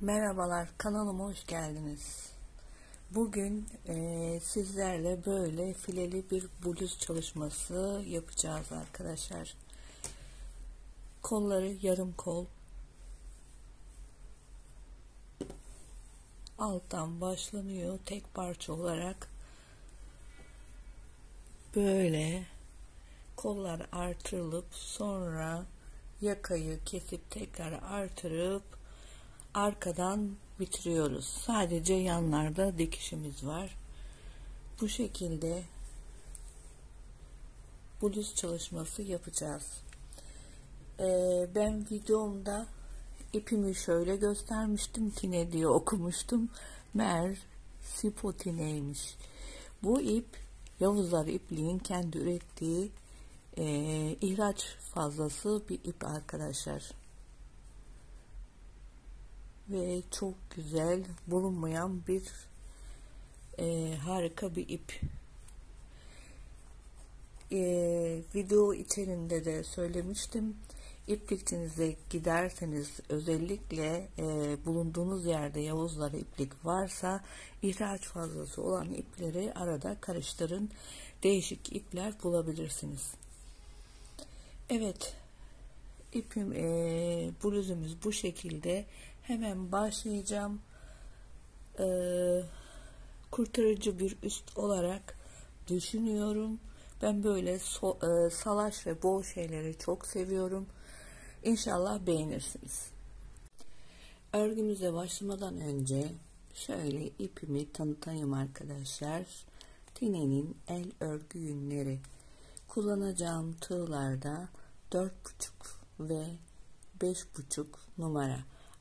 Merhabalar kanalıma hoş geldiniz. Bugün e, sizlerle böyle fileli bir bluz çalışması yapacağız arkadaşlar. Kolları yarım kol. Alttan başlanıyor tek parça olarak. Böyle kollar artırılıp sonra yakayı kesip tekrar artırıp arkadan bitiriyoruz. Sadece yanlarda dikişimiz var. Bu şekilde bluz çalışması yapacağız. Ee, ben videomda ipimi şöyle göstermiştim. Tine diye okumuştum. Mer sipotineymiş. Bu ip Yavuzlar ipliğin kendi ürettiği e, ihraç fazlası bir ip arkadaşlar ve çok güzel bulunmayan bir e, harika bir ip. E, video içerisinde de söylemiştim. İplikçinize giderseniz özellikle e, bulunduğunuz yerde Yavuzlar iplik varsa ihraç fazlası olan ipleri arada karıştırın. Değişik ipler bulabilirsiniz. Evet ipim e, bluzumuz bu şekilde hemen başlayacağım. Ee, kurtarıcı bir üst olarak düşünüyorum. Ben böyle so, e, salaş ve bol şeyleri çok seviyorum. İnşallah beğenirsiniz. Örgümüze başlamadan önce şöyle ipimi tanıtayım arkadaşlar. Tine'nin el örgü yünleri. Kullanacağım tığlarda 4,5 ve 5,5 numara.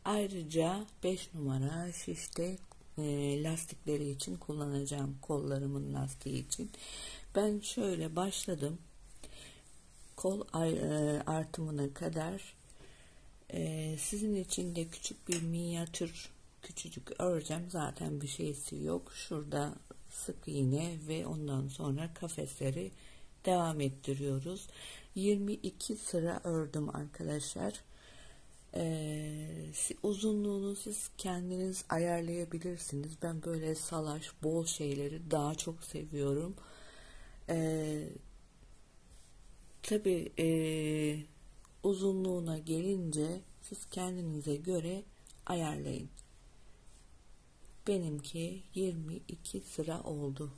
Ayrıca 5 numara şişte e, lastikleri için kullanacağım kollarımın lastiği için. Ben şöyle başladım. Kol e, artımına kadar e, sizin için de küçük bir minyatür küçücük öreceğim. Zaten bir şeysi yok. Şurada sık iğne ve ondan sonra kafesleri devam ettiriyoruz. 22 sıra ördüm arkadaşlar. Ee, uzunluğunu siz kendiniz ayarlayabilirsiniz. Ben böyle salaş, bol şeyleri daha çok seviyorum. Ee, Tabi e, uzunluğuna gelince siz kendinize göre ayarlayın. Benimki 22 sıra oldu.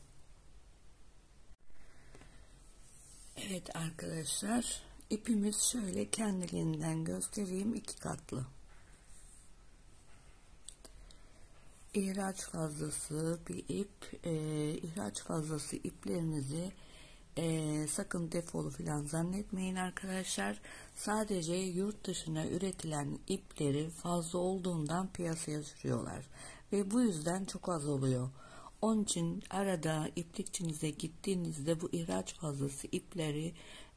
Evet arkadaşlar ipimiz şöyle kendiliğinden göstereyim iki katlı. İhraç fazlası bir ip, e, ihraç fazlası iplerinizi e, sakın defolu falan zannetmeyin arkadaşlar. Sadece yurt dışına üretilen ipleri fazla olduğundan piyasaya sürüyorlar ve bu yüzden çok az oluyor. Onun için arada iplikçinize gittiğinizde bu ihraç fazlası ipleri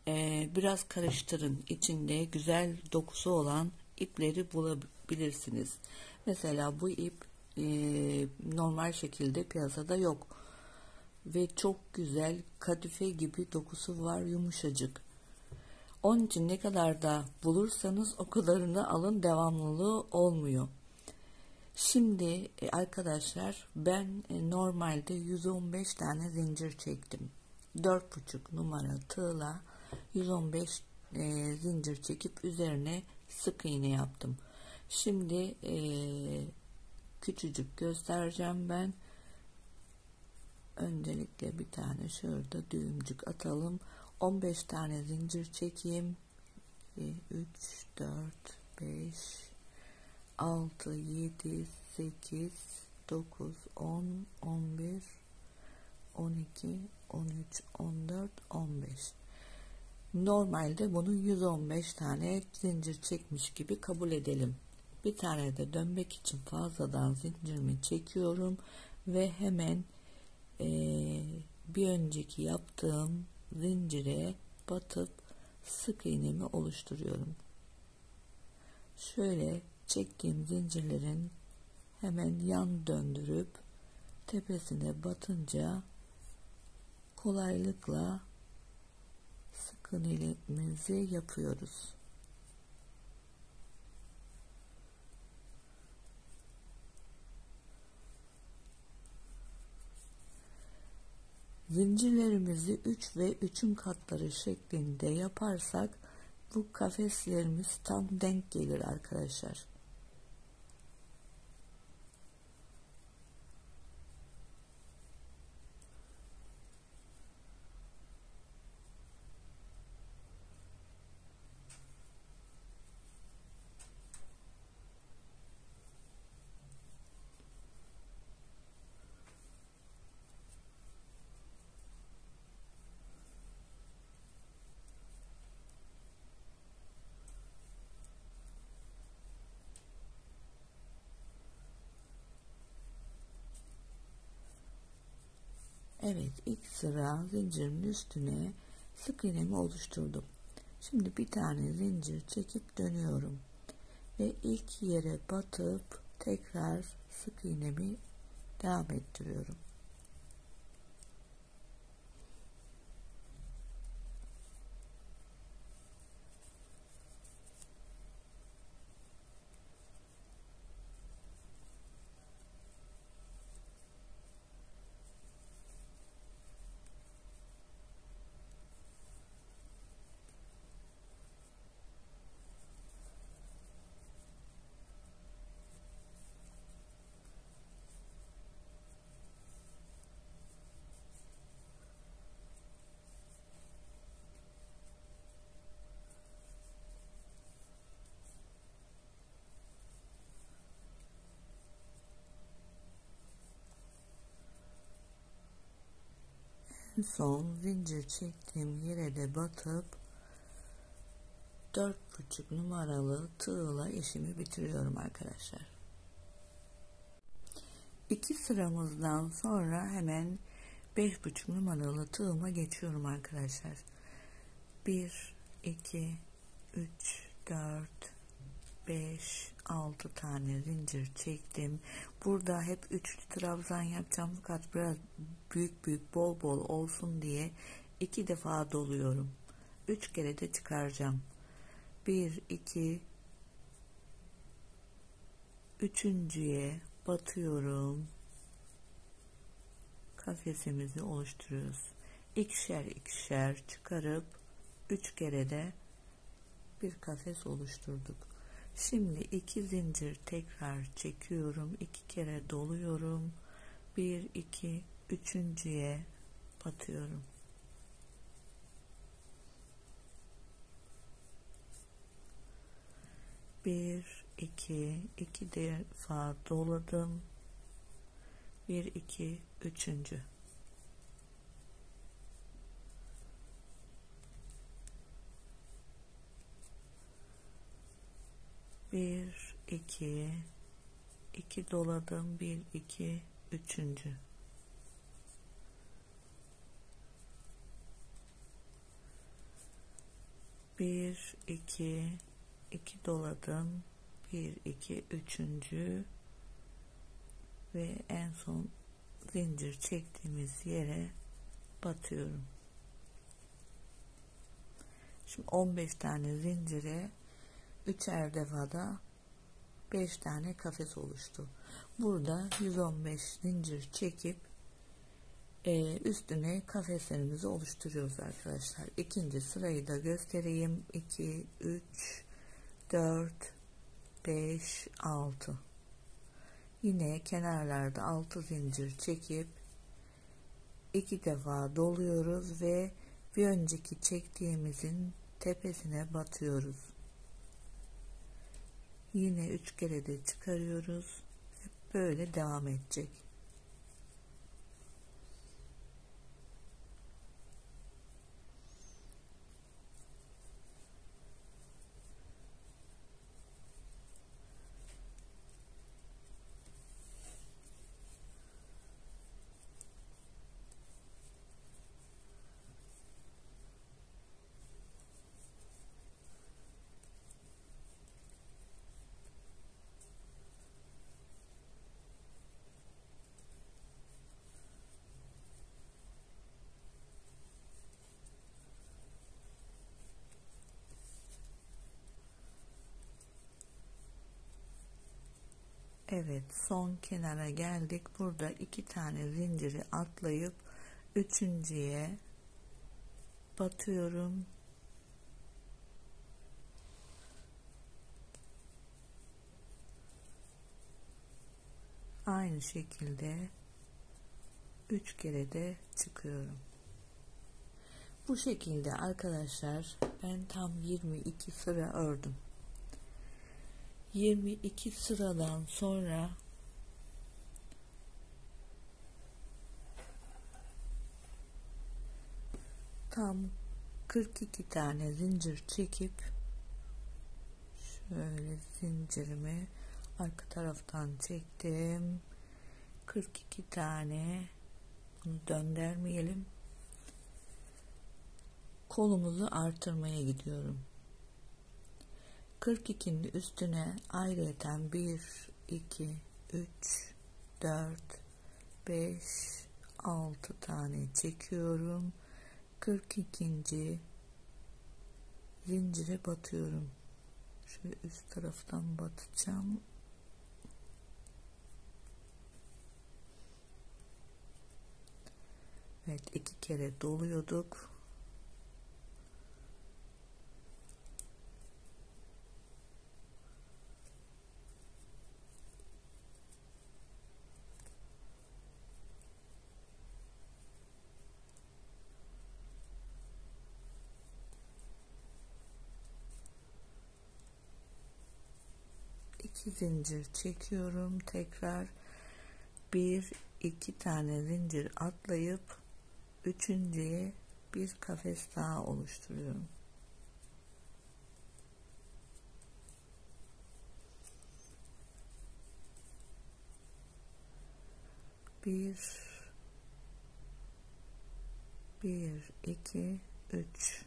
e, biraz karıştırın. İçinde güzel dokusu olan ipleri bulabilirsiniz. Mesela bu ip e, normal şekilde piyasada yok. Ve çok güzel kadife gibi dokusu var yumuşacık. Onun için ne kadar da bulursanız o kadarını alın devamlılığı olmuyor. Şimdi e, arkadaşlar ben e, normalde 115 tane zincir çektim. 4,5 numara tığla 115 e, zincir çekip üzerine sık iğne yaptım. Şimdi e, küçücük göstereceğim ben. Öncelikle bir tane şurada düğümcük atalım. 15 tane zincir çekeyim. 3, 4, 5, 6, 7, 8, 9, 10, 11, 12, 13, 14, 15. Normalde bunu 115 tane zincir çekmiş gibi kabul edelim. Bir tane de dönmek için fazladan zincirimi çekiyorum ve hemen e, bir önceki yaptığım zincire batıp sık iğnemi oluşturuyorum. Şöyle çektiğim zincirlerin hemen yan döndürüp tepesine batınca kolaylıkla kınelimizi yapıyoruz. Zincirlerimizi 3 ve 3'ün katları şeklinde yaparsak bu kafeslerimiz tam denk gelir arkadaşlar. Evet ilk sıra zincirin üstüne sık iğnemi oluşturdum. Şimdi bir tane zincir çekip dönüyorum. Ve ilk yere batıp tekrar sık iğnemi devam ettiriyorum. Son zincir çektiğim yere de batıp dört buçuk numaralı tığla işimi bitiriyorum arkadaşlar. İki sıramızdan sonra hemen beş buçuk numaralı tığıma geçiyorum arkadaşlar. Bir, iki, üç, dört, beş, altı tane zincir çektim. Burada hep üçlü trabzan yapacağım fakat biraz büyük büyük bol bol olsun diye iki defa doluyorum. Üç kere de çıkaracağım. Bir, iki, üçüncüye batıyorum. Kafesimizi oluşturuyoruz. İkişer ikişer çıkarıp üç kere de bir kafes oluşturduk. Şimdi iki zincir tekrar çekiyorum. iki kere doluyorum. Bir, iki, üçüncüye batıyorum. Bir, iki, iki defa doladım. Bir, iki, üçüncü. Bir, iki, iki doladım. Bir, iki, üçüncü. Bir, iki, iki doladım. Bir, iki, üçüncü ve en son zincir çektiğimiz yere batıyorum. Şimdi 15 tane zincire üçer defada 5 tane kafes oluştu. Burada 115 zincir çekip e, üstüne kafeslerimizi oluşturuyoruz arkadaşlar. İkinci sırayı da göstereyim. 2, 3, 4, 5, 6. Yine kenarlarda 6 zincir çekip iki defa doluyoruz ve bir önceki çektiğimizin tepesine batıyoruz. Yine üç kere de çıkarıyoruz. Böyle devam edecek. Evet son kenara geldik. Burada iki tane zinciri atlayıp üçüncüye batıyorum. Aynı şekilde üç kere de çıkıyorum. Bu şekilde arkadaşlar ben tam 22 sıra ördüm 22 sıradan sonra tam 42 tane zincir çekip şöyle zincirimi arka taraftan çektim. 42 tane bunu döndürmeyelim. Kolumuzu artırmaya gidiyorum 42'nin üstüne ayrıyeten 1 2 3 4 5 6 tane çekiyorum 42. zincire batıyorum. Şöyle üst taraftan batacağım. Evet iki kere doluyorduk. iki zincir çekiyorum. Tekrar bir iki tane zincir atlayıp üçüncüye bir kafes daha oluşturuyorum. Bir bir iki üç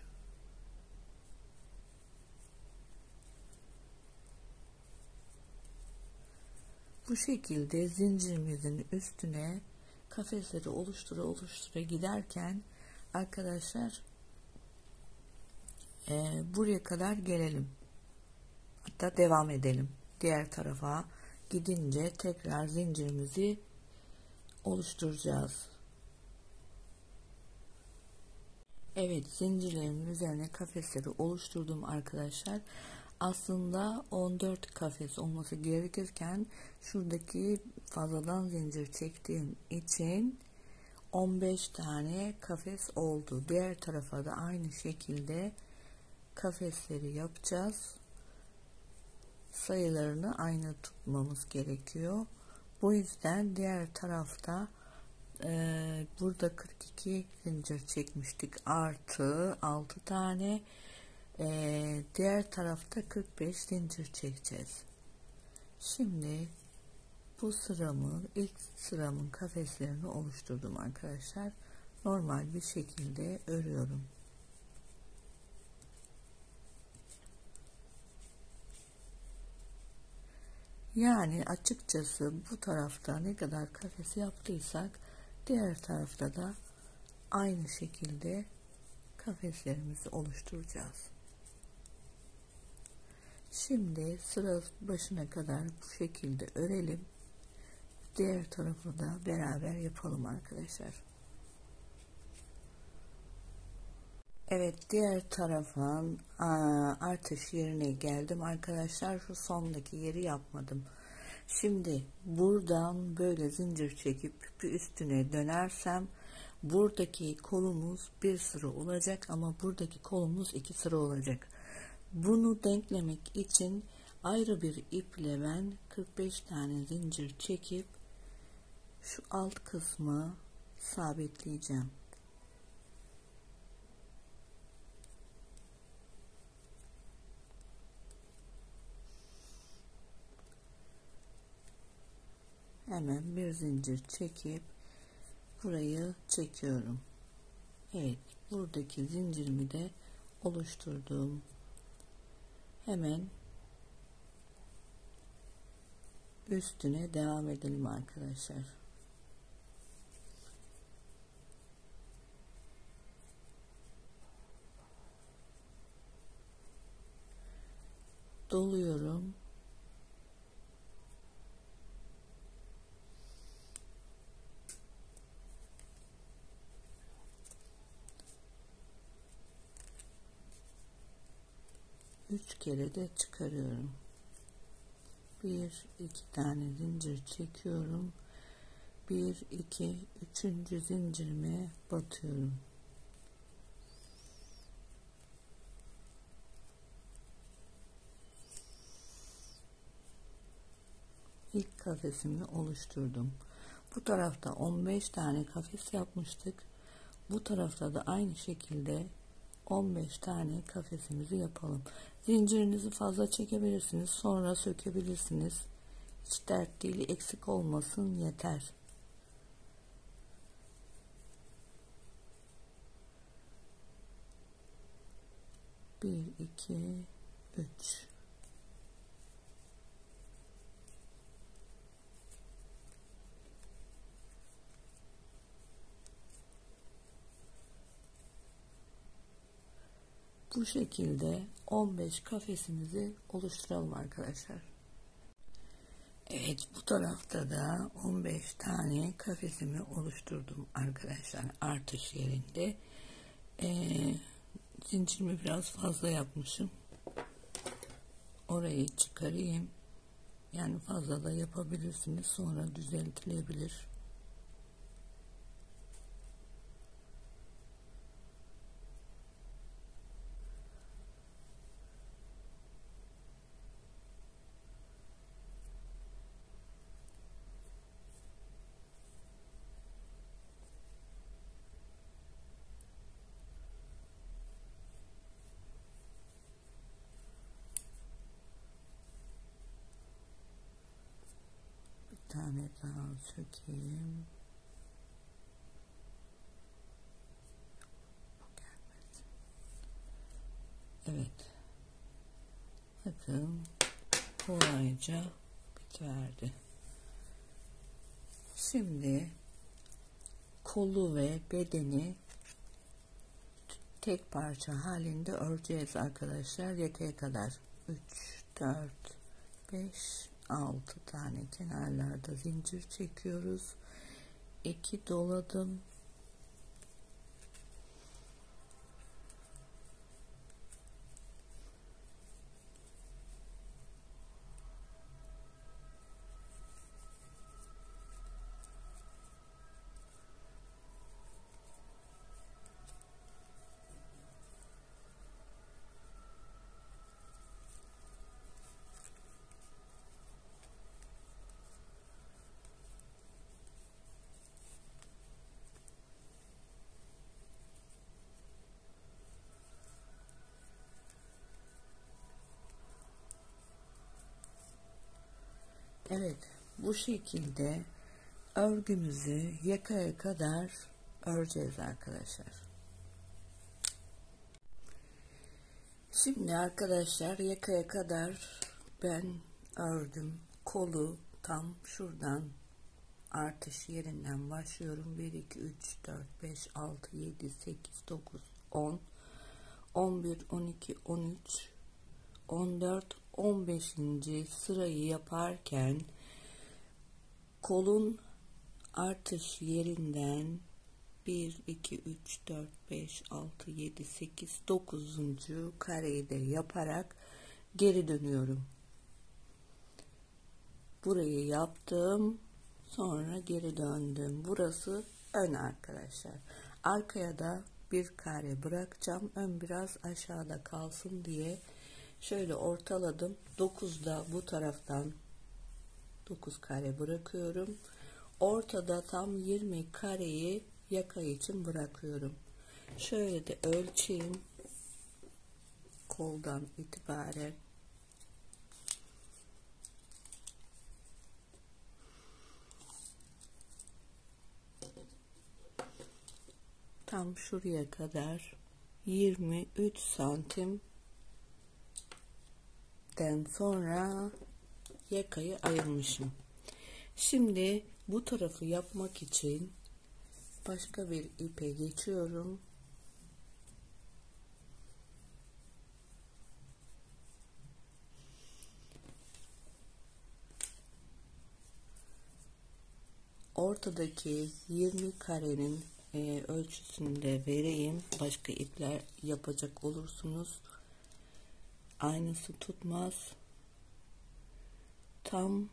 Bu şekilde zincirimizin üstüne kafesleri oluştura oluştura giderken arkadaşlar e, buraya kadar gelelim. Hatta devam edelim. Diğer tarafa gidince tekrar zincirimizi oluşturacağız. Evet zincirlerimin üzerine kafesleri oluşturdum arkadaşlar aslında 14 kafes olması gerekirken şuradaki fazladan zincir çektiğim için 15 tane kafes oldu. Diğer tarafa da aynı şekilde kafesleri yapacağız. Sayılarını aynı tutmamız gerekiyor. Bu yüzden diğer tarafta e, burada 42 zincir çekmiştik artı 6 tane ee, diğer tarafta 45 zincir çekeceğiz. Şimdi bu sıramı ilk sıramın kafeslerini oluşturdum arkadaşlar. Normal bir şekilde örüyorum. Yani açıkçası bu tarafta ne kadar kafes yaptıysak diğer tarafta da aynı şekilde kafeslerimizi oluşturacağız. Şimdi sıra başına kadar bu şekilde örelim. Diğer tarafı da beraber yapalım arkadaşlar. Evet diğer tarafın artış yerine geldim arkadaşlar. Şu sondaki yeri yapmadım. Şimdi buradan böyle zincir çekip bir üstüne dönersem buradaki kolumuz bir sıra olacak ama buradaki kolumuz iki sıra olacak. Bunu denklemek için ayrı bir iple ben 45 tane zincir çekip şu alt kısmı sabitleyeceğim. Hemen bir zincir çekip burayı çekiyorum. Evet, buradaki zincirimi de oluşturdum hemen üstüne devam edelim arkadaşlar. Doluyorum. 3 kere de çıkarıyorum. 1 2 tane zincir çekiyorum. 1 2 3. zincirime batıyorum. ilk kafesimi oluşturdum. Bu tarafta 15 tane kafes yapmıştık. Bu tarafta da aynı şekilde 15 tane kafesimizi yapalım. Zincirinizi fazla çekebilirsiniz. Sonra sökebilirsiniz. Hiç dert değil. Eksik olmasın yeter. Bir, iki, üç. Bu şekilde 15 kafesimizi oluşturalım arkadaşlar. Evet bu tarafta da 15 tane kafesimi oluşturdum arkadaşlar artış yerinde. Ee, zincirimi biraz fazla yapmışım. Orayı çıkarayım. Yani fazla da yapabilirsiniz sonra düzeltilebilir. Daha sökeyim. Evet. Bakın kolayca bitiverdi. Şimdi kolu ve bedeni tek parça halinde öreceğiz arkadaşlar yakaya kadar 3 4 5 6 tane kenarlarda zincir çekiyoruz. 2 doladım Evet bu şekilde örgümüzü yakaya kadar öreceğiz arkadaşlar. Şimdi arkadaşlar yakaya kadar ben ördüm. Kolu tam şuradan artış yerinden başlıyorum. 1, 2, 3, 4, 5, 6, 7, 8, 9, 10, 11, 12, 13, 14, 15. sırayı yaparken kolun artış yerinden 1, 2, 3, 4, 5, 6, 7, 8, 9. kareyi de yaparak geri dönüyorum. Burayı yaptım. Sonra geri döndüm. Burası ön arkadaşlar. Arkaya da bir kare bırakacağım. Ön biraz aşağıda kalsın diye şöyle ortaladım. 9'da bu taraftan 9 kare bırakıyorum. Ortada tam 20 kareyi yaka için bırakıyorum. Şöyle de ölçeyim. Koldan itibaren. Tam şuraya kadar 23 santim den sonra yakayı ayırmışım. Şimdi bu tarafı yapmak için başka bir ipe geçiyorum. Ortadaki 20 karenin e, ölçüsünü vereyim. Başka ipler yapacak olursunuz aynısı tutmaz. Tam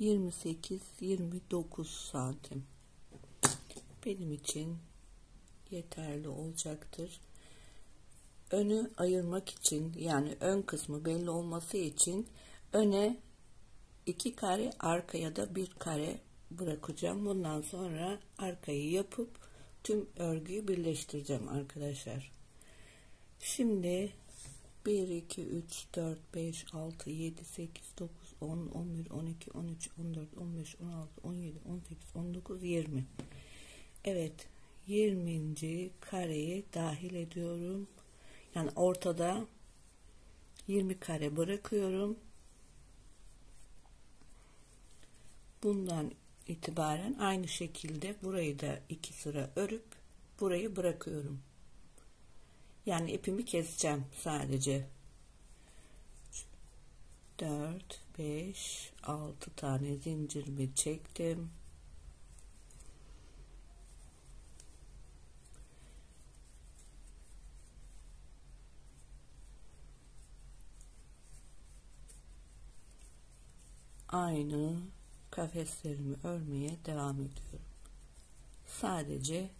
28-29 santim. Benim için yeterli olacaktır. Önü ayırmak için yani ön kısmı belli olması için öne iki kare arkaya da bir kare bırakacağım. Bundan sonra arkayı yapıp tüm örgüyü birleştireceğim arkadaşlar. Şimdi 1, 2, 3, 4, 5, 6, 7, 8, 9, 10, 11, 12, 13, 14, 15, 16, 17, 18, 19, 20. Evet 20. kareyi dahil ediyorum. Yani ortada 20 kare bırakıyorum. Bundan itibaren aynı şekilde burayı da iki sıra örüp burayı bırakıyorum. Yani ipimi keseceğim sadece. 4 5 6 tane zincirimi çektim. Aynı kafeslerimi örmeye devam ediyorum. Sadece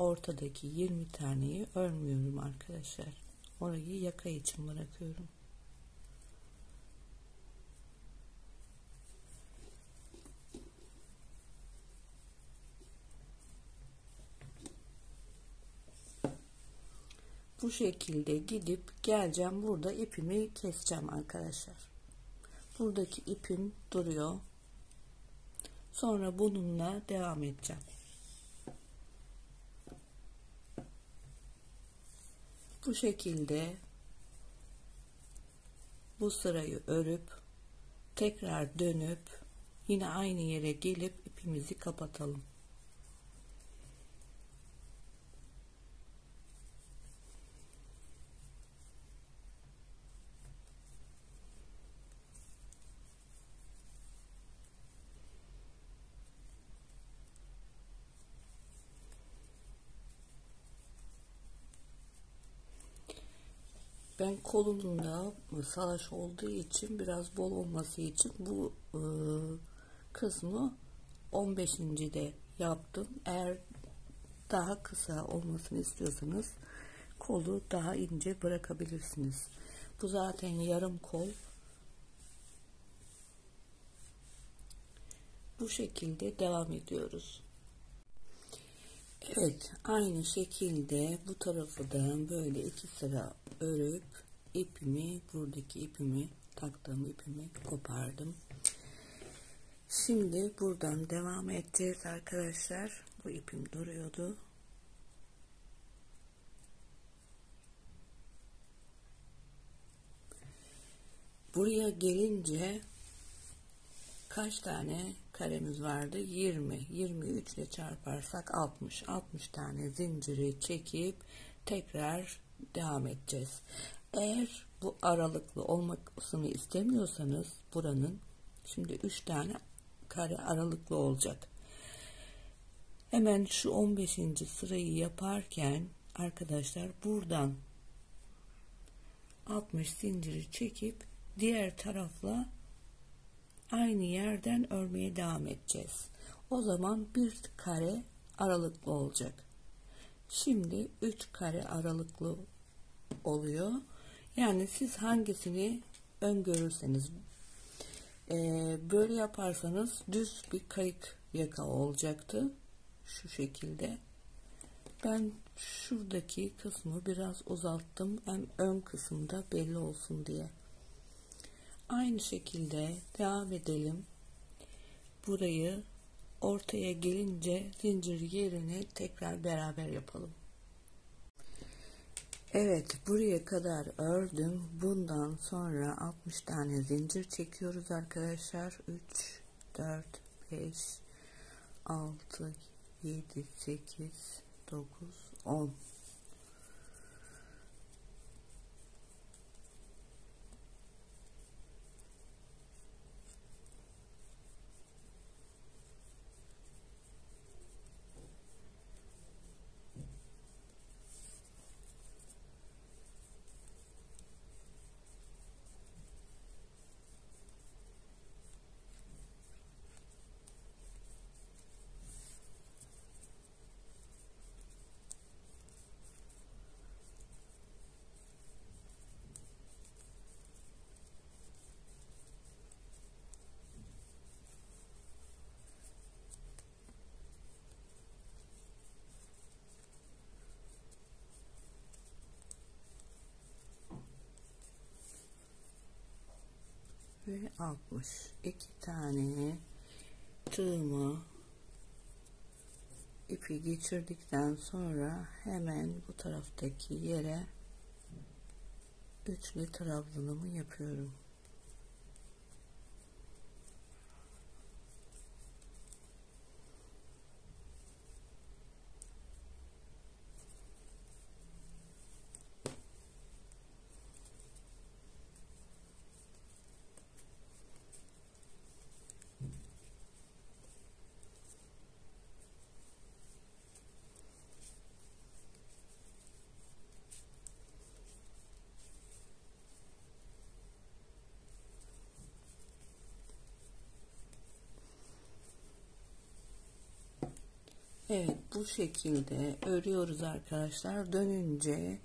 ortadaki 20 taneyi örmüyorum arkadaşlar. Orayı yaka için bırakıyorum. Bu şekilde gidip geleceğim. Burada ipimi keseceğim arkadaşlar. Buradaki ipim duruyor. Sonra bununla devam edeceğim. Bu şekilde bu sırayı örüp tekrar dönüp yine aynı yere gelip ipimizi kapatalım. Ben kolumda salaş olduğu için biraz bol olması için bu e, kısmı 15. de yaptım. Eğer daha kısa olmasını istiyorsanız kolu daha ince bırakabilirsiniz. Bu zaten yarım kol. Bu şekilde devam ediyoruz. Evet aynı şekilde bu tarafı da böyle iki sıra örüp ipimi buradaki ipimi taktığım ipimi kopardım. Şimdi buradan devam edeceğiz arkadaşlar. Bu ipim duruyordu. Buraya gelince kaç tane karemiz vardı? 20. 23 ile çarparsak 60. 60 tane zinciri çekip tekrar devam edeceğiz. Eğer bu aralıklı olmasını istemiyorsanız buranın şimdi 3 tane kare aralıklı olacak. Hemen şu 15. sırayı yaparken arkadaşlar buradan 60 zinciri çekip diğer tarafla aynı yerden örmeye devam edeceğiz. O zaman bir kare aralıklı olacak. Şimdi 3 kare aralıklı oluyor. Yani siz hangisini öngörürseniz e, böyle yaparsanız düz bir kayık yaka olacaktı. Şu şekilde. Ben şuradaki kısmı biraz uzalttım. Hem ön kısımda belli olsun diye. Aynı şekilde devam edelim. Burayı ortaya gelince zincir yerini tekrar beraber yapalım. Evet buraya kadar ördüm. Bundan sonra 60 tane zincir çekiyoruz arkadaşlar. 3, 4, 5, 6, 7, 8, 9, 10. 62 tane tığımı ipi geçirdikten sonra hemen bu taraftaki yere üçlü trabzanımı yapıyorum. Evet bu şekilde örüyoruz arkadaşlar. Dönünce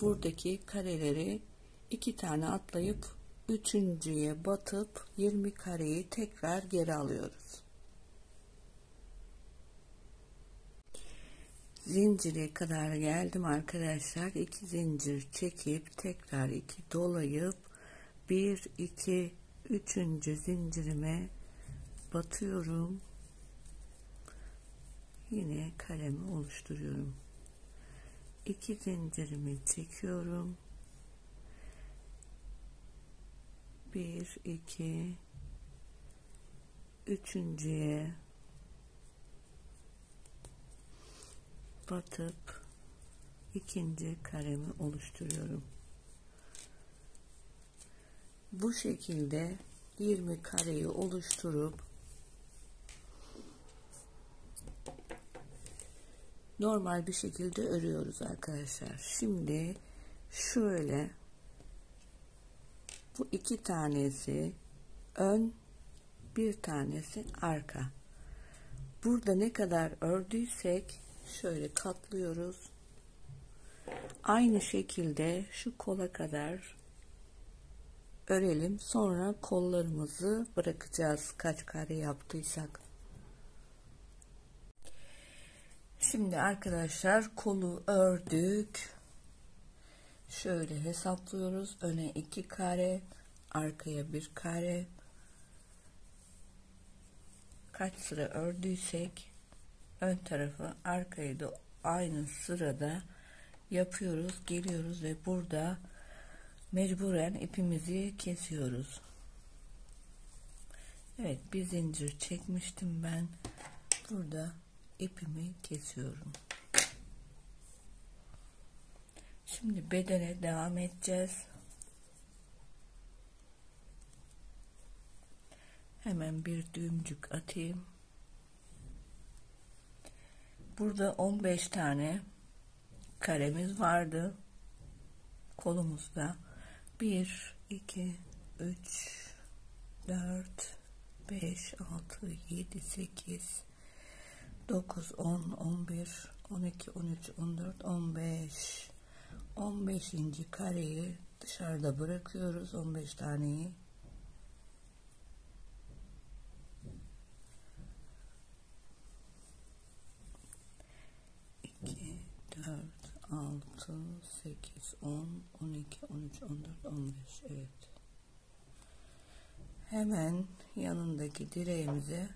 buradaki kareleri iki tane atlayıp üçüncüye batıp 20 kareyi tekrar geri alıyoruz. Zincire kadar geldim arkadaşlar. iki zincir çekip tekrar iki dolayıp bir iki üçüncü zincirime batıyorum yine kalemi oluşturuyorum. İki zincirimi çekiyorum. Bir, iki, üçüncüye batıp ikinci karemi oluşturuyorum. Bu şekilde 20 kareyi oluşturup normal bir şekilde örüyoruz arkadaşlar. Şimdi şöyle bu iki tanesi ön bir tanesi arka. Burada ne kadar ördüysek şöyle katlıyoruz. Aynı şekilde şu kola kadar örelim. Sonra kollarımızı bırakacağız kaç kare yaptıysak. Şimdi arkadaşlar kolu ördük. Şöyle hesaplıyoruz. Öne iki kare, arkaya bir kare. Kaç sıra ördüysek ön tarafı arkayı da aynı sırada yapıyoruz. Geliyoruz ve burada mecburen ipimizi kesiyoruz. Evet bir zincir çekmiştim ben. Burada ipimi kesiyorum. Şimdi bedene devam edeceğiz. Hemen bir düğümcük atayım. Burada 15 tane karemiz vardı. Kolumuzda 1 2 3 4 5 6 7 8 9, 10, 11, 12, 13, 14, 15. 15. kareyi dışarıda bırakıyoruz. 15 taneyi. İki, dört, altı, sekiz, on, on iki, on üç, on dört, on beş. Evet. Hemen yanındaki direğimize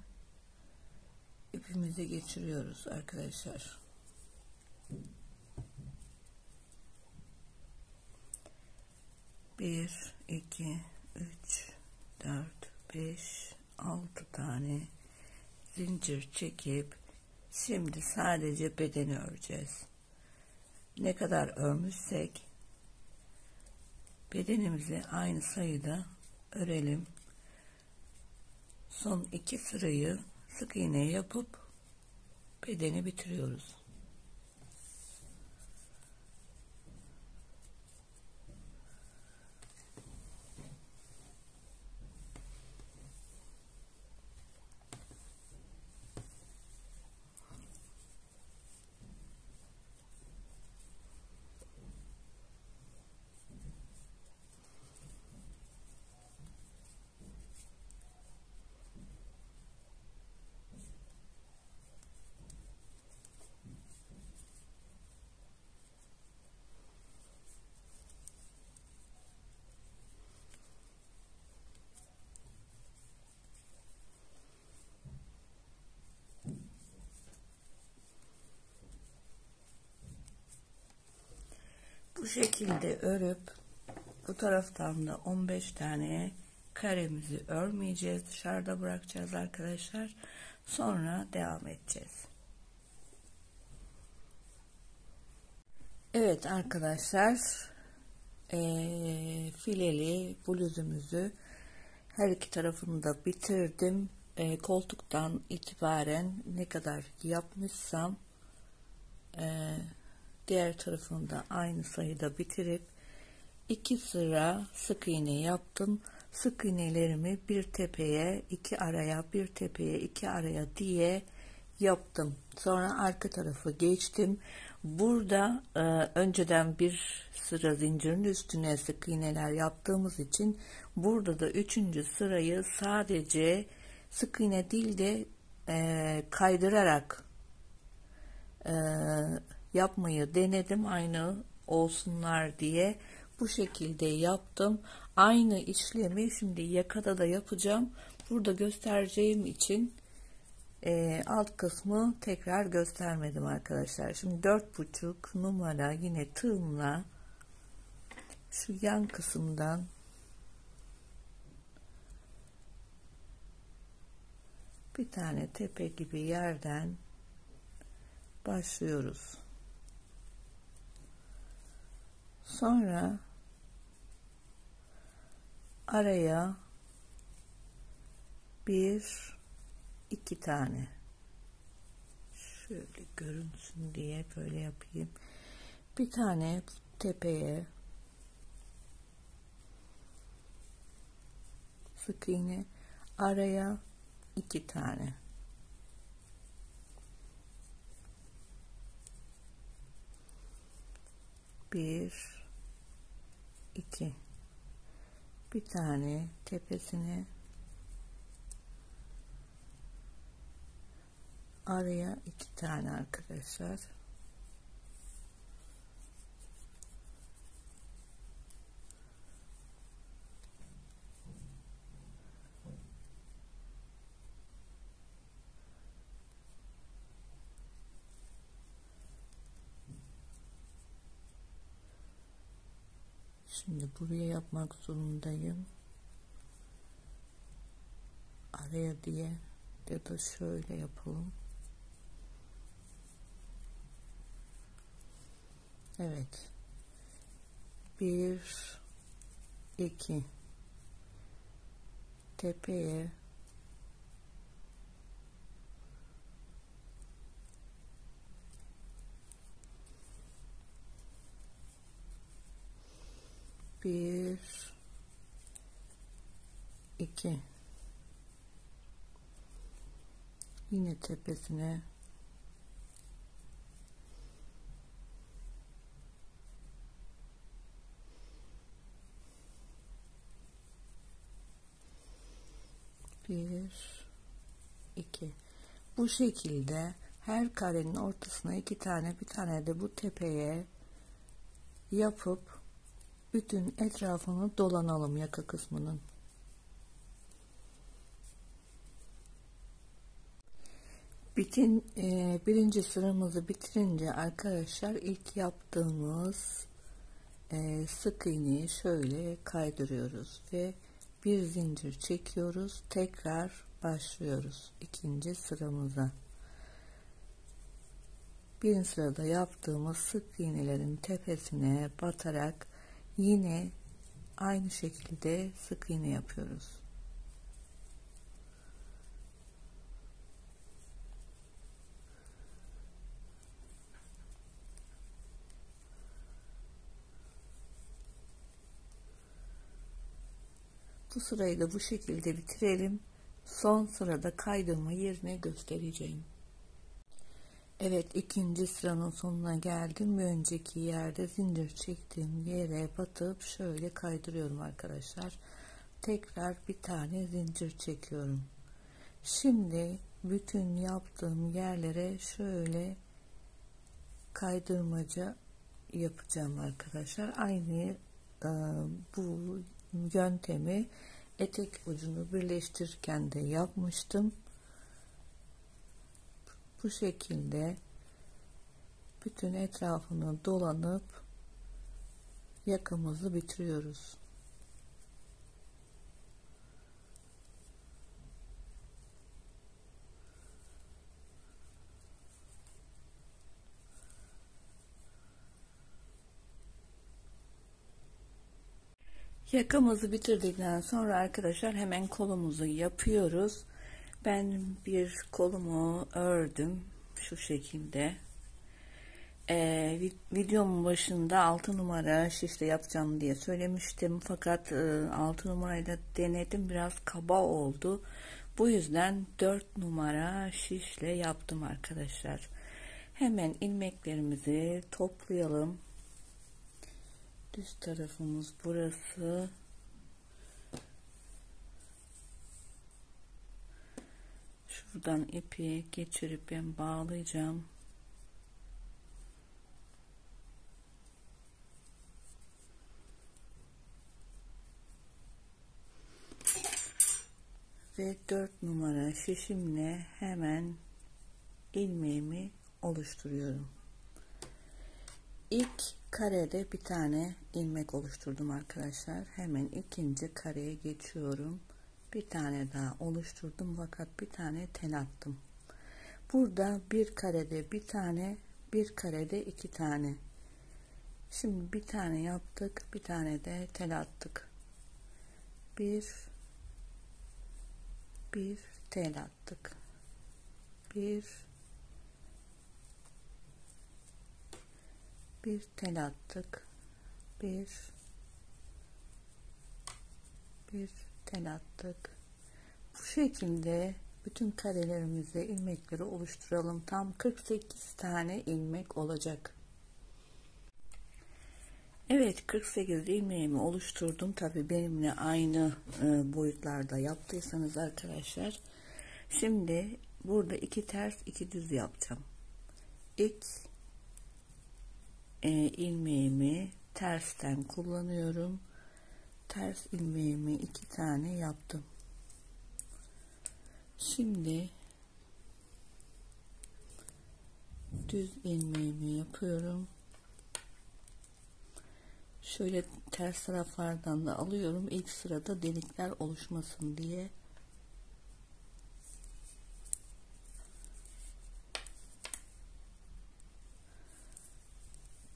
ipimizi geçiriyoruz arkadaşlar. Bir, iki, üç, dört, beş, altı tane zincir çekip şimdi sadece bedeni öreceğiz. Ne kadar örmüşsek bedenimizi aynı sayıda örelim. Son iki sırayı sık iğne yapıp bedeni bitiriyoruz. Bu şekilde örüp bu taraftan da 15 tane karemizi örmeyeceğiz. Dışarıda bırakacağız arkadaşlar. Sonra devam edeceğiz. Evet arkadaşlar e, fileli bluzumuzu her iki tarafını da bitirdim. E, koltuktan itibaren ne kadar yapmışsam e, diğer tarafını da aynı sayıda bitirip iki sıra sık iğne yaptım. Sık iğnelerimi bir tepeye, iki araya, bir tepeye, iki araya diye yaptım. Sonra arka tarafı geçtim. Burada e, önceden bir sıra zincirin üstüne sık iğneler yaptığımız için burada da üçüncü sırayı sadece sık iğne değil de e, kaydırarak e, yapmayı denedim aynı olsunlar diye. Bu şekilde yaptım. Aynı işlemi şimdi yakada da yapacağım. Burada göstereceğim için e, alt kısmı tekrar göstermedim arkadaşlar. Şimdi dört buçuk numara yine tığımla şu yan kısımdan bir tane tepe gibi yerden başlıyoruz. Sonra araya bir iki tane şöyle görünsün diye böyle yapayım. Bir tane tepeye sık iğne araya iki tane bir iki. Bir tane tepesine araya iki tane arkadaşlar Şimdi buraya yapmak zorundayım. Araya diye ya da şöyle yapalım. Evet. Bir, iki. Tepeye bir iki. Yine tepesine. Bir iki. Bu şekilde her karenin ortasına iki tane bir tane de bu tepeye yapıp bütün etrafını dolanalım yaka kısmının. Bitin e, birinci sıramızı bitirince arkadaşlar ilk yaptığımız e, sık iğneyi şöyle kaydırıyoruz ve bir zincir çekiyoruz tekrar başlıyoruz ikinci sıramıza birinci sırada yaptığımız sık iğnelerin tepesine batarak yine aynı şekilde sık iğne yapıyoruz. Bu sırayı da bu şekilde bitirelim. Son sırada kaydırma yerine göstereceğim. Evet ikinci sıranın sonuna geldim. Önceki yerde zincir çektiğim yere batıp şöyle kaydırıyorum arkadaşlar. Tekrar bir tane zincir çekiyorum. Şimdi bütün yaptığım yerlere şöyle kaydırmaca yapacağım arkadaşlar. Aynı e, bu yöntemi etek ucunu birleştirirken de yapmıştım bu şekilde bütün etrafını dolanıp yakamızı bitiriyoruz. Yakamızı bitirdikten sonra arkadaşlar hemen kolumuzu yapıyoruz. Ben bir kolumu ördüm şu şekilde. Ee, videomun başında 6 numara şişle yapacağım diye söylemiştim. Fakat e, 6 numarayla denedim biraz kaba oldu. Bu yüzden 4 numara şişle yaptım arkadaşlar. Hemen ilmeklerimizi toplayalım. Düz tarafımız burası. Şuradan ipi geçirip ben bağlayacağım. Ve 4 numara şişimle hemen ilmeğimi oluşturuyorum. İlk karede bir tane ilmek oluşturdum arkadaşlar. Hemen ikinci kareye geçiyorum. Bir tane daha oluşturdum fakat bir tane tel attım. Burada bir karede bir tane, bir karede iki tane. Şimdi bir tane yaptık, bir tane de tel attık. Bir, bir tel attık. Bir, bir tel attık bir bir tel attık. Bu şekilde bütün karelerimize ilmekleri oluşturalım. Tam 48 tane ilmek olacak. Evet 48 ilmeğimi oluşturdum. Tabi benimle aynı e, boyutlarda yaptıysanız arkadaşlar. Şimdi burada iki ters iki düz yapacağım. İlk e, ilmeğimi tersten kullanıyorum. Ters ilmeğimi iki tane yaptım. Şimdi düz ilmeğimi yapıyorum. Şöyle ters taraflardan da alıyorum. İlk sırada delikler oluşmasın diye.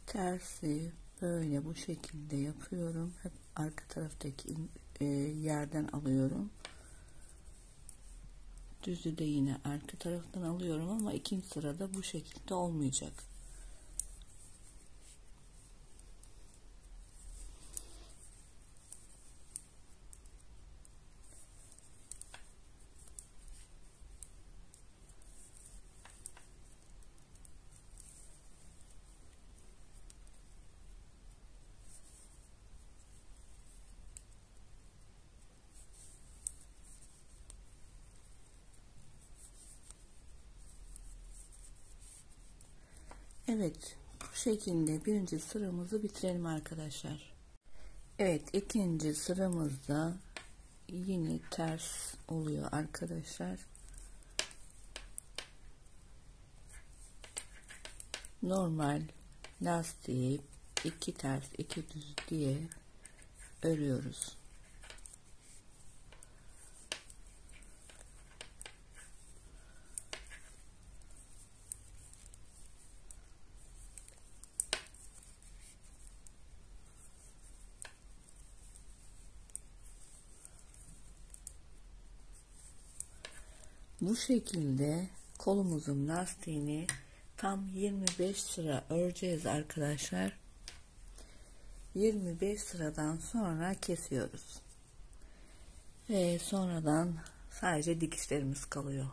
tersi böyle bu şekilde yapıyorum. Hep arka taraftaki e, yerden alıyorum. Düzü de yine arka taraftan alıyorum ama ikinci sırada bu şekilde olmayacak. Evet bu şekilde birinci sıramızı bitirelim arkadaşlar. Evet ikinci sıramızda yine ters oluyor arkadaşlar. Normal lastiği iki ters iki düz diye örüyoruz. Bu şekilde kolumuzun lastiğini tam 25 sıra öreceğiz arkadaşlar. 25 sıradan sonra kesiyoruz. Ve sonradan sadece dikişlerimiz kalıyor.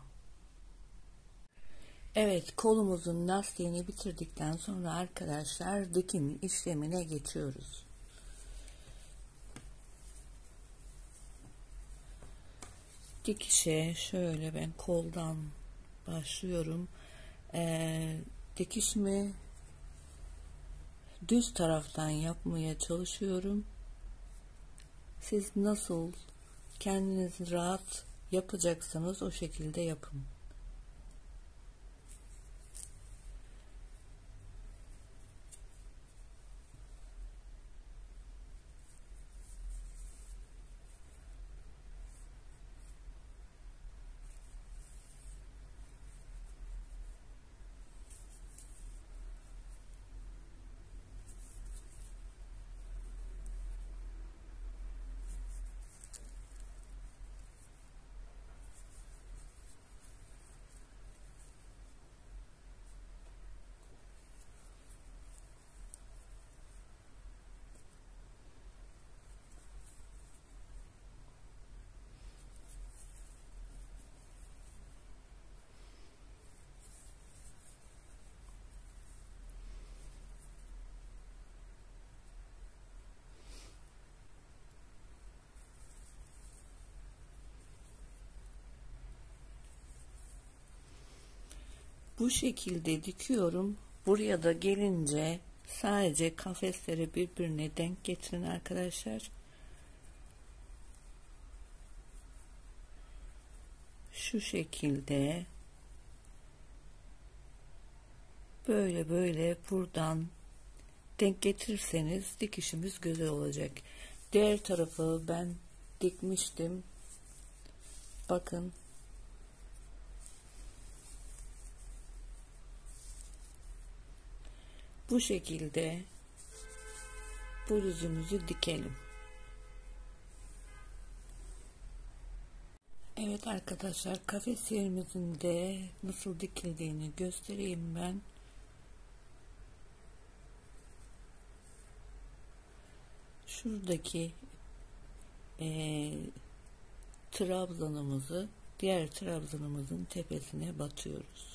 Evet kolumuzun lastiğini bitirdikten sonra arkadaşlar dikim işlemine geçiyoruz. Dikişe şöyle ben koldan başlıyorum. Ee, dikişimi düz taraftan yapmaya çalışıyorum. Siz nasıl kendiniz rahat yapacaksınız o şekilde yapın. Bu şekilde dikiyorum. Buraya da gelince sadece kafesleri birbirine denk getirin arkadaşlar. Şu şekilde böyle böyle buradan denk getirirseniz dikişimiz güzel olacak. Diğer tarafı ben dikmiştim. Bakın bu şekilde bluzumuzu dikelim. Evet arkadaşlar kafes yerimizin de nasıl dikildiğini göstereyim ben. Şuradaki e, trabzanımızı diğer trabzanımızın tepesine batıyoruz.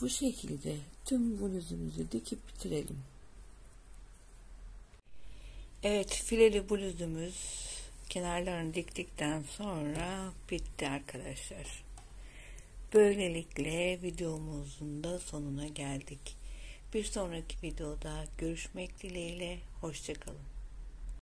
Bu şekilde tüm bluzumuzu dikip bitirelim. Evet fileli bluzumuz kenarlarını diktikten sonra bitti arkadaşlar. Böylelikle videomuzun da sonuna geldik. Bir sonraki videoda görüşmek dileğiyle. Hoşçakalın.